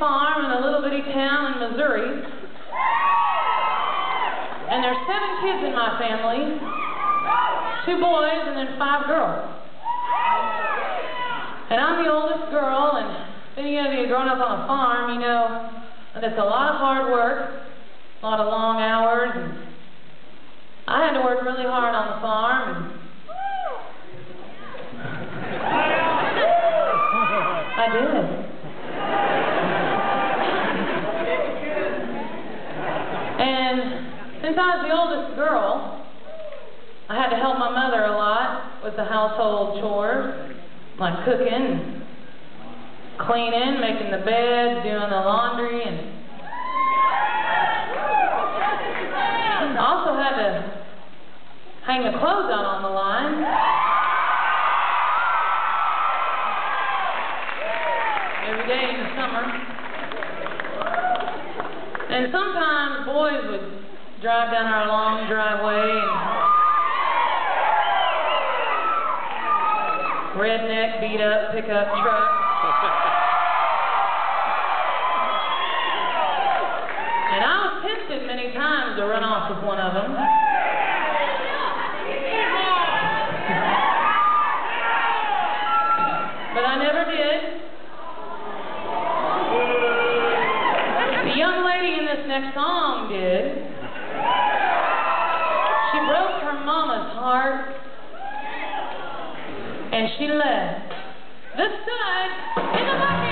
farm in a little bitty town in Missouri. And there's seven kids in my family, two boys and then five girls. And I'm the oldest girl, and if any of you grown up on a farm, you know that's a lot of hard work, Oldest girl, I had to help my mother a lot with the household chores, like cooking, cleaning, making the bed, doing the laundry, and also had to hang the clothes out on the line. Every day in the summer. And sometimes boys would drive down our long driveway and redneck, beat up, pickup truck. and I was tempted many times to run off with one of them. But I never did. The young lady in this next song did. She left. The suds in the bucket.